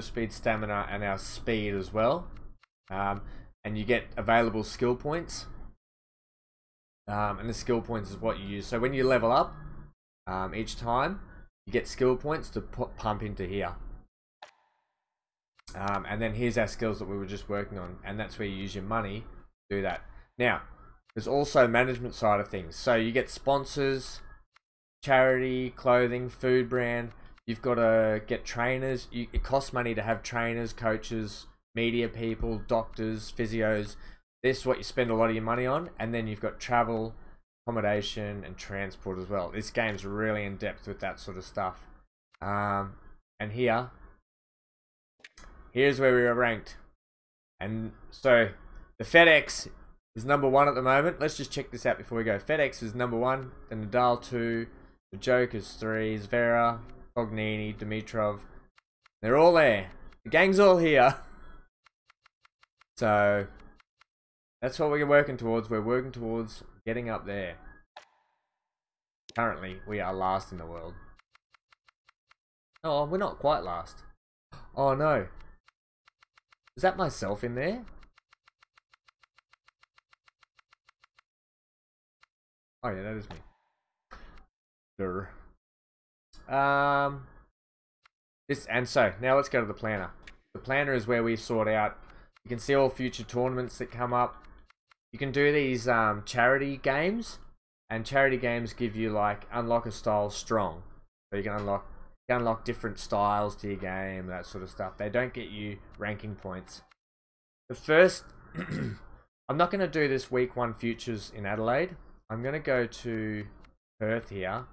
speed, stamina, and our speed as well. Um, and you get available skill points. Um, and the skill points is what you use. So when you level up um, each time, you get skill points to put, pump into here. Um, and then here's our skills that we were just working on. And that's where you use your money to do that. Now, there's also management side of things. So you get sponsors, charity, clothing, food brand. You've got to get trainers. You, it costs money to have trainers, coaches, media people, doctors, physios. This is what you spend a lot of your money on. And then you've got travel, accommodation, and transport as well. This game's really in depth with that sort of stuff. Um, and here, here's where we are ranked. And so the FedEx is number one at the moment. Let's just check this out before we go. FedEx is number one, then Nadal two, the Joker's three, Zverev, Fognini, Dimitrov. They're all there. The gang's all here. So that's what we're working towards. We're working towards getting up there. Currently, we are last in the world. Oh, we're not quite last. Oh no. Is that myself in there? Oh yeah, that is me. Durr. Um, this and so now let's go to the planner. The planner is where we sort out. You can see all future tournaments that come up. You can do these um, charity games, and charity games give you like unlock a style strong, so you can unlock you can unlock different styles to your game, that sort of stuff. They don't get you ranking points. The first, I'm not going to do this week one futures in Adelaide. I'm going to go to Perth here.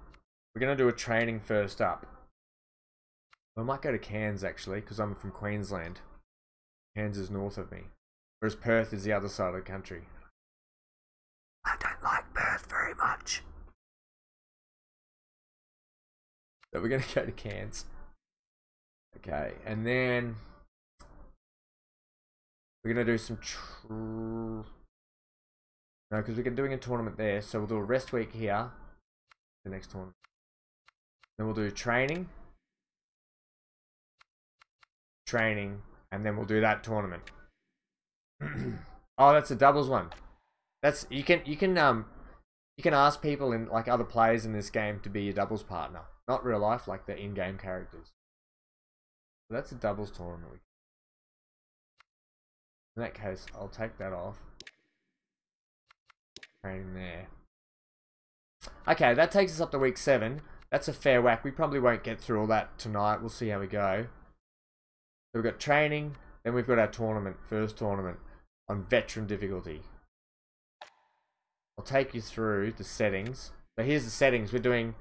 We're going to do a training first up. I might go to Cairns actually, because I'm from Queensland. Cairns is north of me. Whereas Perth is the other side of the country. I don't like Perth very much. So we're going to go to Cairns. Okay, and then we're going to do some... No, because we're doing a tournament there, so we'll do a rest week here. The next tournament. Then we'll do training. Training. And then we'll do that tournament. oh, that's a doubles one. That's you can you can um you can ask people in like other players in this game to be your doubles partner. Not real life, like the in-game characters. So that's a doubles tournament. In that case, I'll take that off. Training there. Okay, that takes us up to week seven. That's a fair whack. We probably won't get through all that tonight. We'll see how we go. So we've got training, then we've got our tournament, first tournament on veteran difficulty. I'll take you through the settings. So here's the settings. We're doing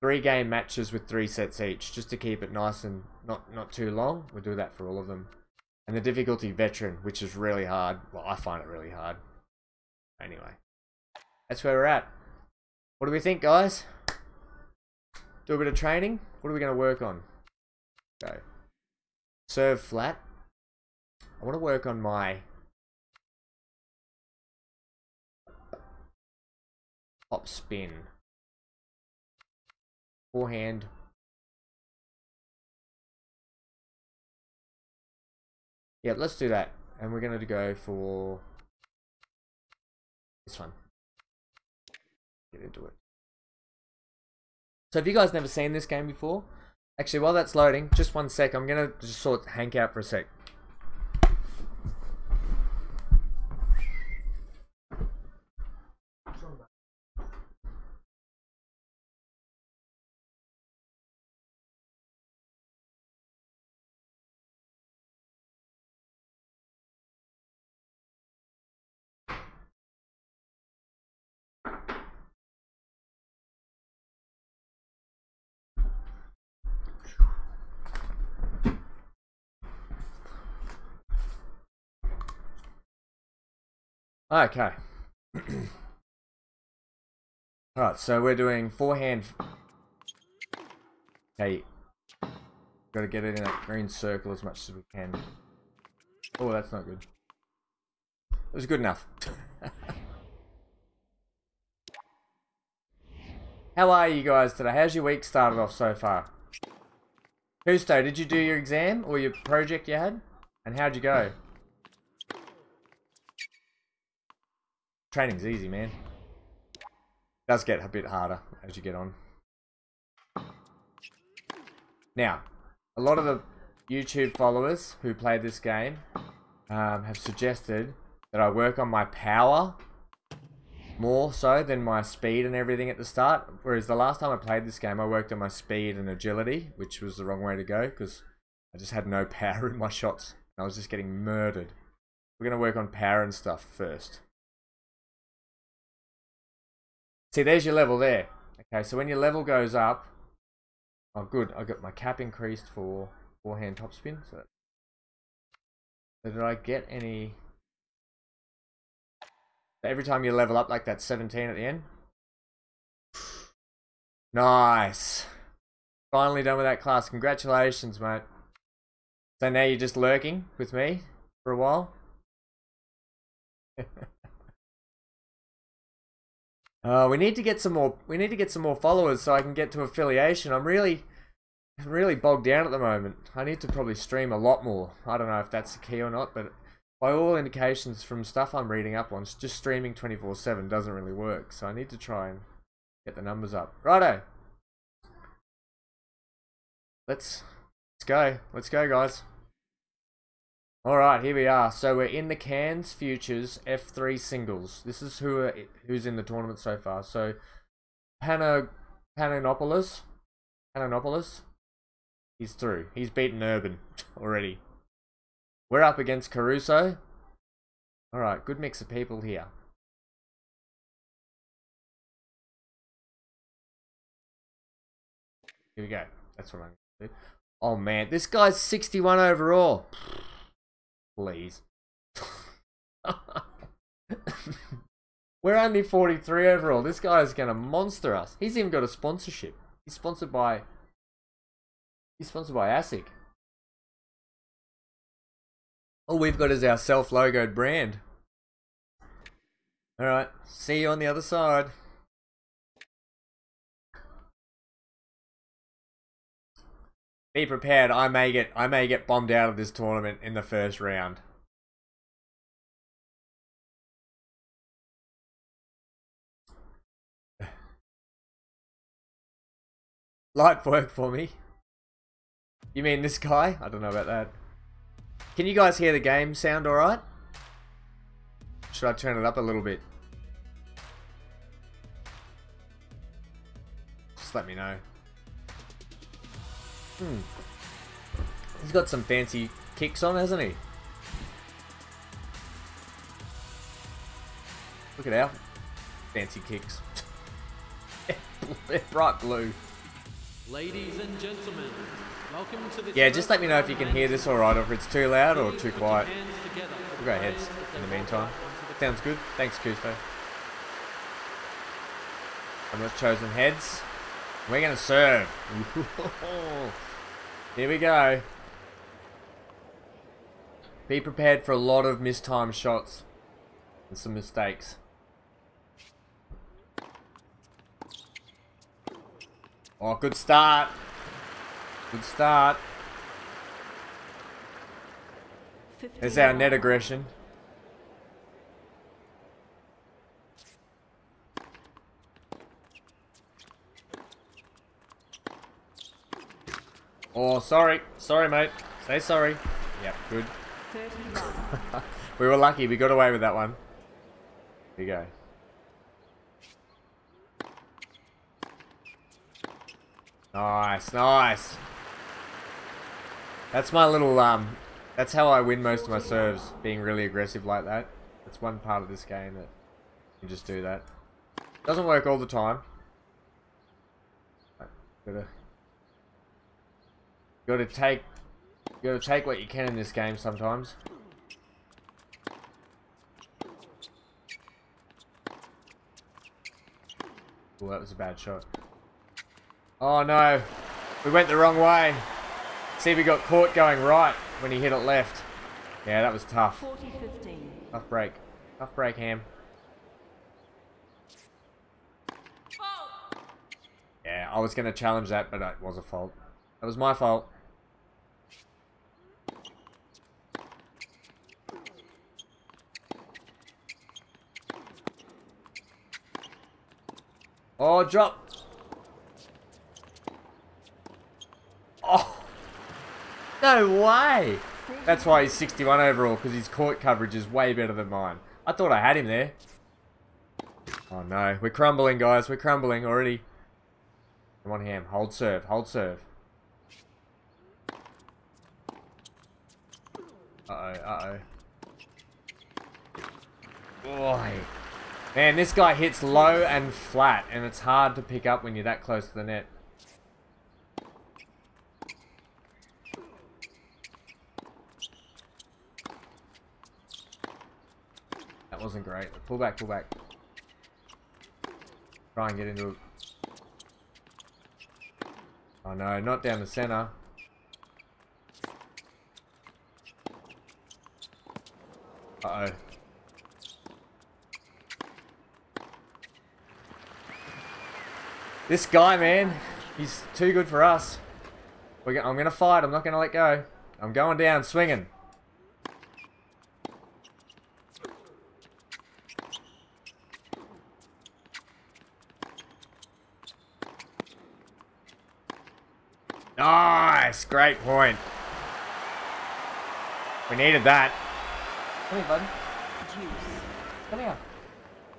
three game matches with three sets each, just to keep it nice and not not too long. We'll do that for all of them. And the difficulty veteran, which is really hard. Well, I find it really hard. Anyway, that's where we're at. What do we think, guys? Do a bit of training. What are we going to work on? Go. Serve flat. I want to work on my top spin. Forehand. Yeah, let's do that. And we're going to go for this one. Get into it. So if you guys never seen this game before? Actually, while that's loading, just one sec. I'm to just sort hank out for a sec. Okay. Alright, so we're doing forehand. Okay. Gotta get it in that green circle as much as we can. Oh, that's not good. It was good enough. How are you guys today? How's your week started off so far? Husto, did you do your exam or your project you had? And how'd you go? Training's easy, man. Does get a bit harder as you get on. Now, a lot of the YouTube followers who play this game um, have suggested that I work on my power more so than my speed and everything at the start. Whereas the last time I played this game, I worked on my speed and agility, which was the wrong way to go because I just had no power in my shots. I was just getting murdered. We're going to work on power and stuff first. See, there's your level there. Okay, so when your level goes up, oh good, I got my cap increased for forehand topspin. So, so did I get any Every time you level up like that 17 at the end. Nice. Finally done with that class. Congratulations, mate. So now you're just lurking with me for a while? uh, we need to get some more we need to get some more followers so I can get to affiliation. I'm really really bogged down at the moment. I need to probably stream a lot more. I don't know if that's the key or not, but by all indications from stuff I'm reading up on, just streaming 24-7 doesn't really work. So I need to try and get the numbers up. Righto. Let's, let's go. Let's go, guys. Alright, here we are. So we're in the Cairns Futures F3 singles. This is who are, who's in the tournament so far. So Pano, Panonopoulos, Panonopoulos, he's through. He's beaten Urban already. We're up against Caruso. Alright, good mix of people here. Here we go. That's what I'm going to do. Oh man, this guy's 61 overall. Please. We're only 43 overall. This guy is going to monster us. He's even got a sponsorship. He's sponsored by... He's sponsored by ASICS. All we've got is our self-logoed brand. Alright, see you on the other side. Be prepared, I may get I may get bombed out of this tournament in the first round. Light work for me. You mean this guy? I don't know about that. Can you guys hear the game sound alright? Should I turn it up a little bit? Just let me know. Hmm. He's got some fancy kicks on, hasn't he? Look at our fancy kicks. They're bright blue. Ladies and gentlemen, welcome to the yeah, just let me know if you can hear this alright or if it's too loud or too quiet. We'll go heads in the meantime. Sounds good. Thanks, Kusto. I'm not chosen heads. We're going to serve. Here we go. Be prepared for a lot of mistimed shots and some mistakes. Oh, good start. Good start. There's our net aggression. Oh, sorry. Sorry, mate. Say sorry. Yep, good. we were lucky. We got away with that one. Here we go. Nice, nice. That's my little, um, that's how I win most of my serves, being really aggressive like that. That's one part of this game that you just do that. Doesn't work all the time. Gotta, gotta take, gotta take what you can in this game sometimes. Oh, that was a bad shot. Oh no, we went the wrong way. See, we got caught going right when he hit it left. Yeah, that was tough. 40, tough break. Tough break, Ham. Yeah, I was going to challenge that, but it was a fault. That was my fault. Oh, drop. Oh. No way. That's why he's 61 overall, because his court coverage is way better than mine. I thought I had him there. Oh no, we're crumbling guys, we're crumbling already. Come on Ham, hold serve, hold serve. Uh-oh, uh-oh. Boy. Man, this guy hits low and flat, and it's hard to pick up when you're that close to the net. That wasn't great. Pull back, pull back. Try and get into it. Oh no, not down the center. Uh-oh. This guy, man, he's too good for us. We're, I'm going to fight. I'm not going to let go. I'm going down, swinging. Nice! Great point. We needed that. Come here, bud. Juice. Come here.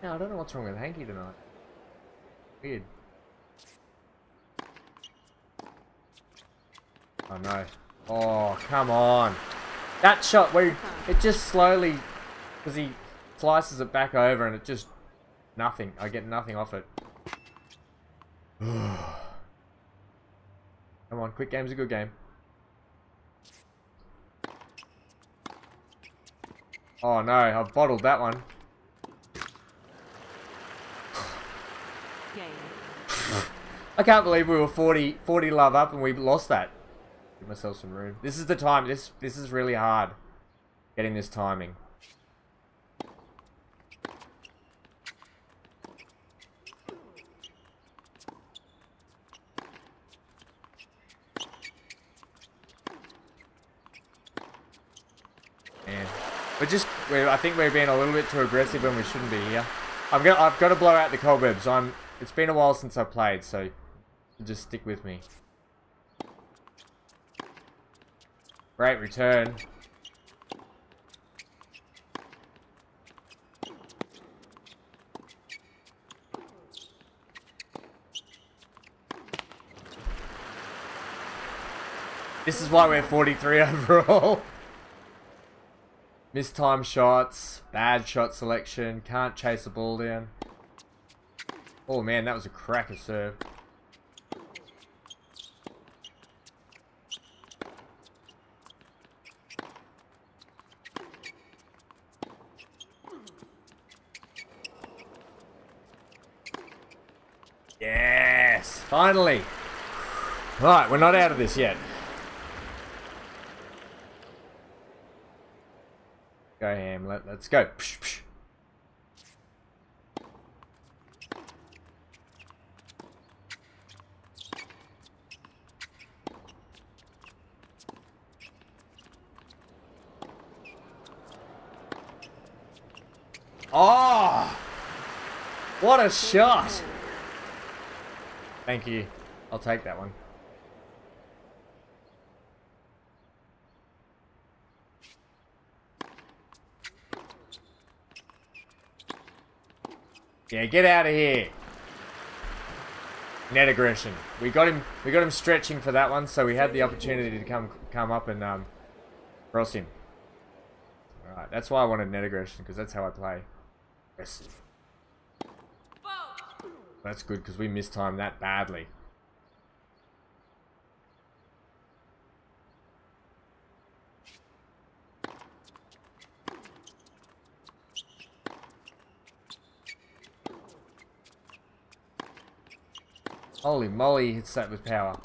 No, I don't know what's wrong with Hanky tonight. Weird. Oh no. Oh, come on. That shot where it just slowly, because he slices it back over and it just, nothing. I get nothing off it. Come on, quick game's a good game. Oh no, I've bottled that one. I can't believe we were 40, 40 love up and we lost that. Give myself some room. This is the time. This this is really hard. Getting this timing. Man, we're just. We're, I think we're being a little bit too aggressive when we shouldn't be here. I'm gonna. I've got to blow out the cobwebs. I'm. It's been a while since I played, so just stick with me. Great return. This is why we're 43 overall. Missed time shots, bad shot selection, can't chase the ball down. Oh man, that was a cracker serve. Yes, finally. All right, we're not out of this yet. Ham, let, let's go. Psh, psh. Oh! What a shot! Thank you. I'll take that one. Yeah, get out of here. Net aggression. We got him. We got him stretching for that one, so we had the opportunity to come come up and um, cross him. All right, that's why I wanted net aggression because that's how I play. Aggressive. That's good because we mistimed that badly. Holy moly, hits that with power.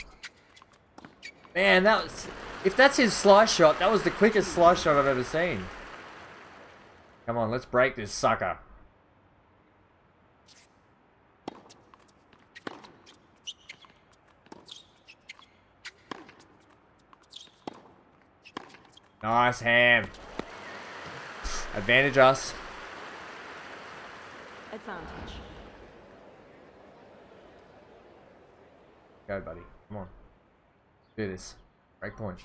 Man, that was... If that's his slice shot, that was the quickest slice shot I've ever seen. Come on, let's break this sucker. Nice ham. Advantage us. Advantage. Go, buddy. Come on. Do this. Break point.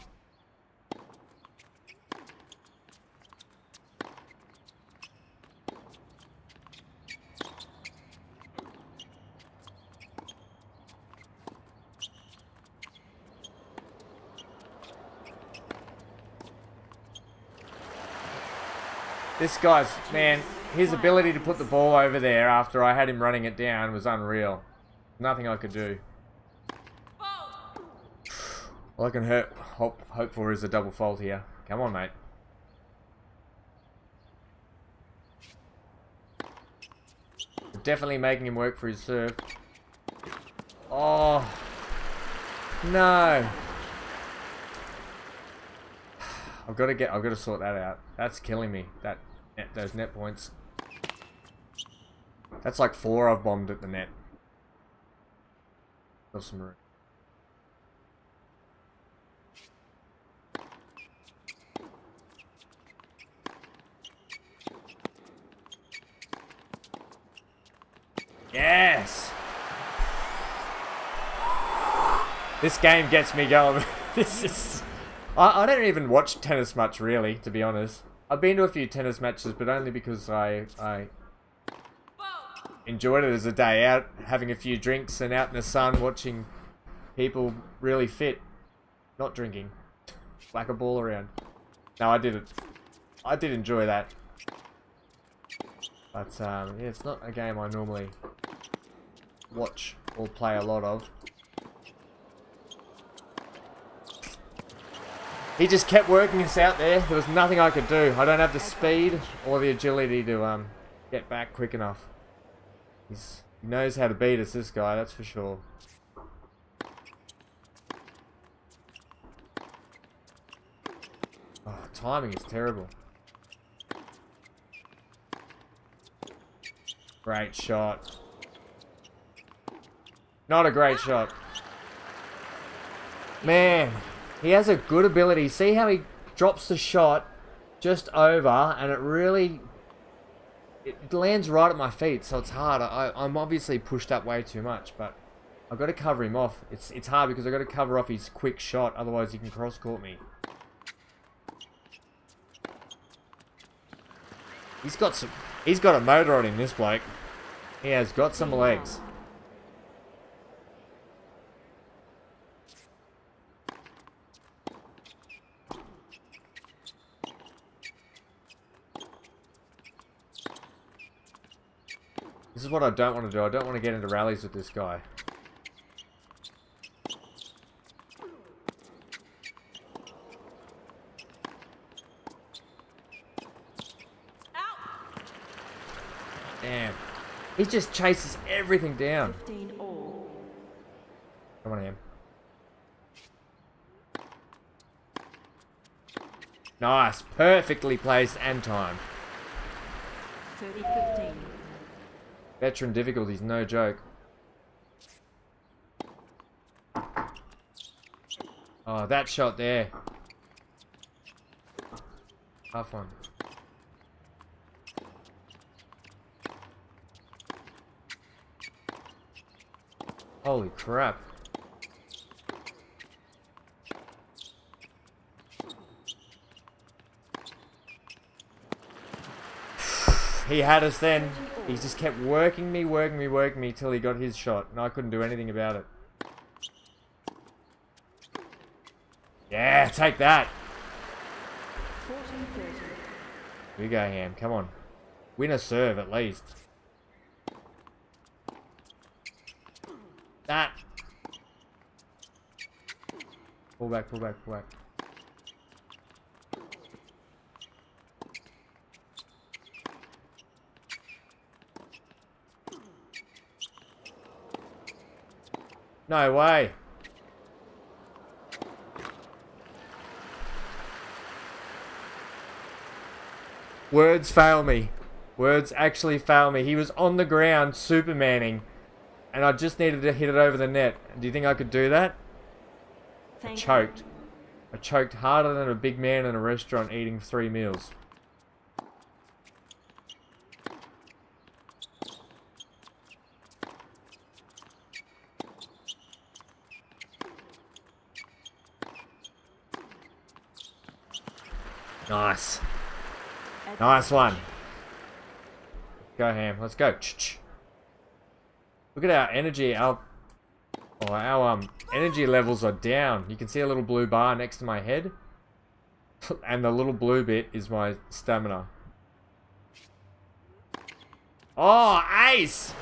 This guy's, man, his ability to put the ball over there after I had him running it down was unreal. Nothing I could do. All I can hope, hope, hope for is a double fault here. Come on, mate. Definitely making him work for his serve. Oh. No. I've got to get, I've got to sort that out. That's killing me. That, net, those net points. That's like four I've bombed at the net. Got some room. Yes! This game gets me going. this is... I, I don't even watch tennis much, really, to be honest. I've been to a few tennis matches, but only because I, I enjoyed it as a day out, having a few drinks and out in the sun watching people really fit. Not drinking. Whack a ball around. No, I did it. I did enjoy that. But, um, yeah, it's not a game I normally watch or play a lot of. He just kept working us out there. There was nothing I could do. I don't have the speed or the agility to um, get back quick enough. He's, he knows how to beat us, this guy, that's for sure. Oh, timing is terrible. Great shot. Not a great shot. Man, he has a good ability. See how he drops the shot just over and it really it lands right at my feet so it's hard. I, I'm obviously pushed up way too much but I've got to cover him off. It's it's hard because I've got to cover off his quick shot otherwise he can cross court me. He's got some he's got a motor on him this bloke. He has got some legs This is what I don't want to do. I don't want to get into rallies with this guy. Damn. He just chases everything down. Come on, him. Nice. Perfectly placed and timed. 30 15. Veteran difficulties, no joke. Oh, that shot there. Half one. Holy crap. he had us then. He just kept working me, working me, working me till he got his shot, and I couldn't do anything about it. Yeah, take that. We go, Ham. Come on. Win a serve, at least. That. Pull back, pull back, pull back. No way. Words fail me. Words actually fail me. He was on the ground supermaning. And I just needed to hit it over the net. Do you think I could do that? Thank I choked. I choked harder than a big man in a restaurant eating three meals. Nice. Nice one. Go ham. Let's go. Ch-ch. Look at our energy. Our, oh, our um, energy levels are down. You can see a little blue bar next to my head. and the little blue bit is my stamina. Oh, ace!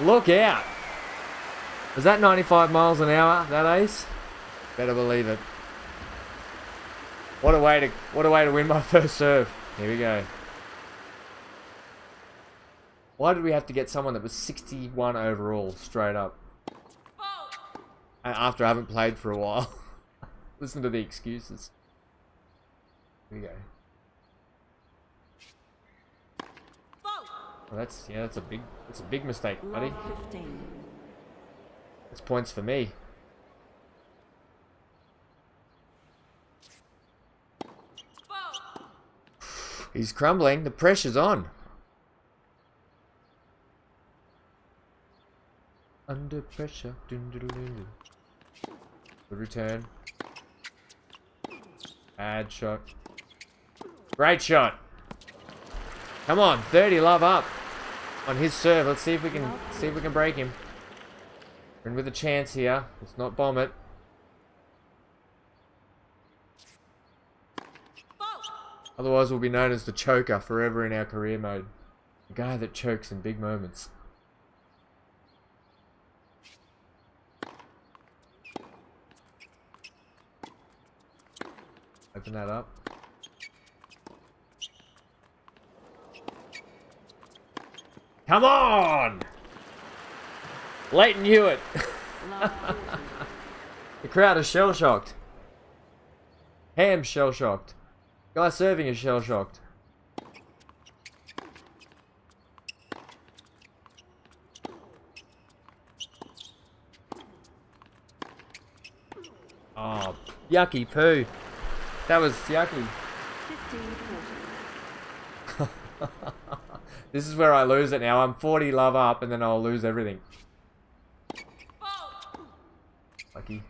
Look out! Was that 95 miles an hour, that ace? Better believe it. What a way to what a way to win my first serve. Here we go. Why did we have to get someone that was 61 overall straight up? After I haven't played for a while. Listen to the excuses. Here we go. Well, that's yeah, that's a big that's a big mistake, buddy. It's points for me. He's crumbling. The pressure's on. Under pressure. Dun, dun, dun, Good return. Bad shot. Great shot. Come on, 30 love up on his serve. Let's see if we can see if we can break him. We're in with a chance here. Let's not bomb it. Otherwise, we'll be known as the choker forever in our career mode. The guy that chokes in big moments. Open that up. Come on! Lleyton Hewitt. the crowd is shell-shocked. Ham shell-shocked. Guy serving is shell-shocked. Oh, yucky poo. That was yucky. this is where I lose it now. I'm 40 love up and then I'll lose everything. Lucky.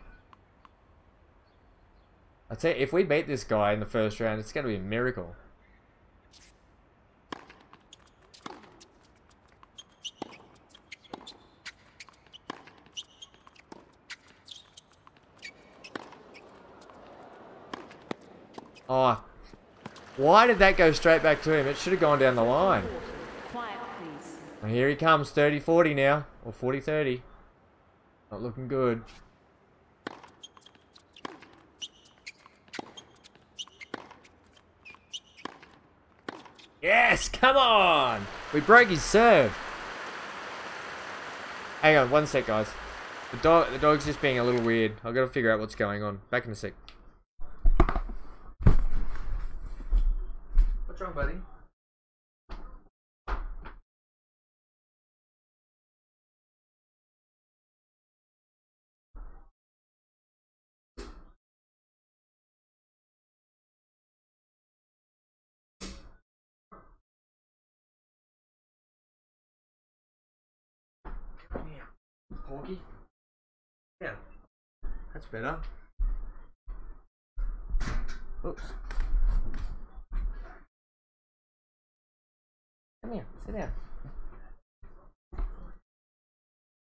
I'd say if we beat this guy in the first round, it's going to be a miracle. Oh, why did that go straight back to him? It should have gone down the line. Well, here he comes, 30-40 now, or 40-30. Not looking good. Yes, come on! We broke his serve. Hang on, one sec, guys. The dog, the dog's just being a little weird. I've got to figure out what's going on. Back in a sec. What's wrong, buddy? Porky? Yeah. That's better. Oops. Come here, sit down.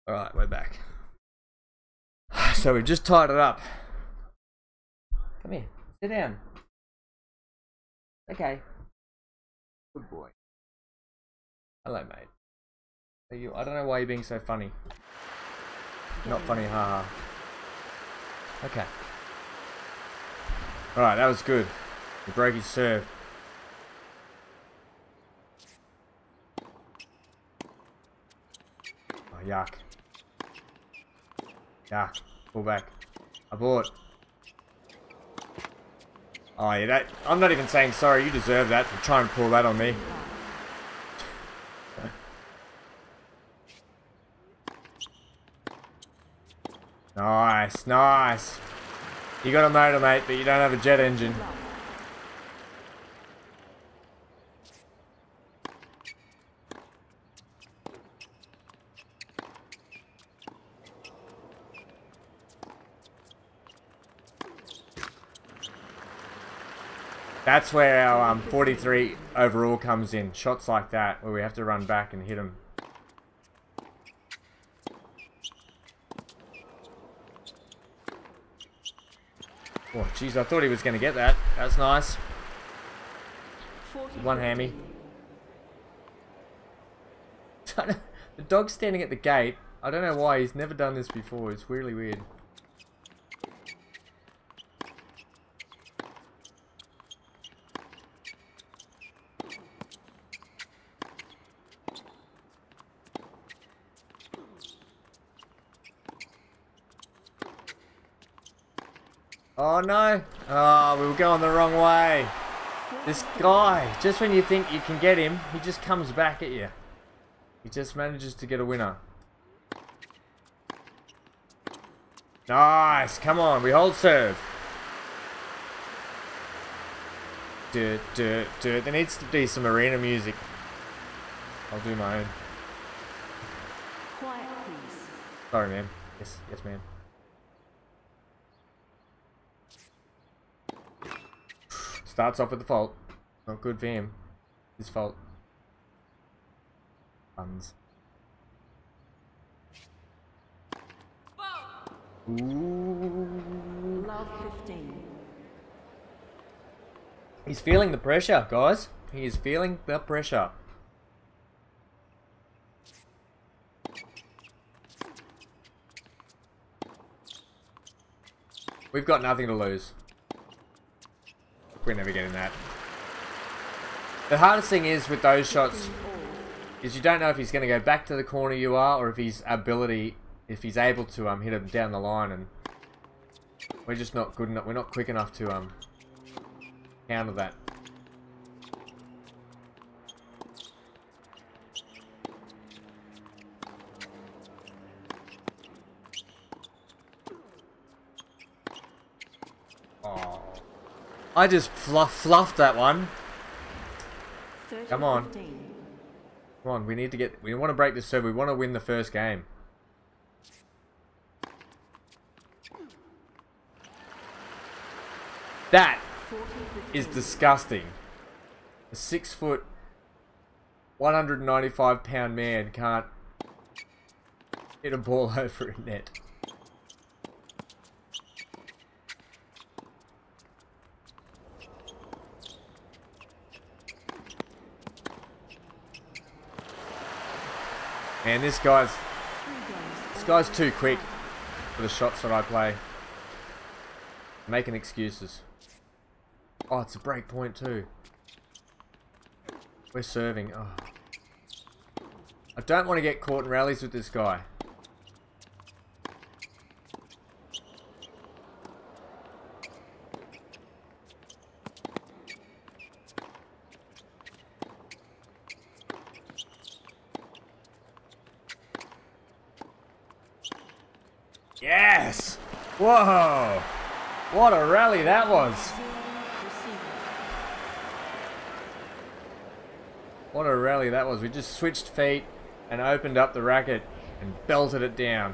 Alright, we're back. So we've just tied it up. Come here, sit down. Okay. Good boy. Hello, mate. Are you, I don't know why you're being so funny. Not funny, haha. Okay. Alright, that was good. The broke his serve. Oh, yuck. Yuck. Pull back. Abort. Oh, yeah, that... I'm not even saying sorry. You deserve that for trying to pull that on me. Nice, nice. You got a motor, mate, but you don't have a jet engine. That's where our um, 43 overall comes in. Shots like that, where we have to run back and hit them. Oh, jeez, I thought he was going to get that. That's nice. One hammy. the dog's standing at the gate. I don't know why. He's never done this before. It's really weird. Oh no! Oh, we were going the wrong way. This guy, just when you think you can get him, he just comes back at you. He just manages to get a winner. Nice! Come on, we hold serve. Duh, duh, duh. There needs to be some arena music. I'll do my own. Quiet, please. Sorry, ma'am. Yes, yes, ma'am. Starts off with the fault. Not good for him. His fault. Puns. Ooh. Love 15. He's feeling the pressure, guys. He is feeling the pressure. We've got nothing to lose. We're never getting that. The hardest thing is with those shots is you don't know if he's going to go back to the corner you are or if his ability, if he's able to um hit him down the line and we're just not good enough. We're not quick enough to um counter that. I just fluff, fluffed that one. Come on. Come on, we need to get... We want to break this serve. We want to win the first game. That 40, is 15. disgusting. A six foot, 195 pound man can't hit a ball over a net. Man, this guy's this guy's too quick for the shots that I play. Making excuses. Oh, it's a break point too. We're serving. Oh. I don't want to get caught in rallies with this guy. Yes! Whoa! What a rally that was! What a rally that was. We just switched feet and opened up the racket and belted it down.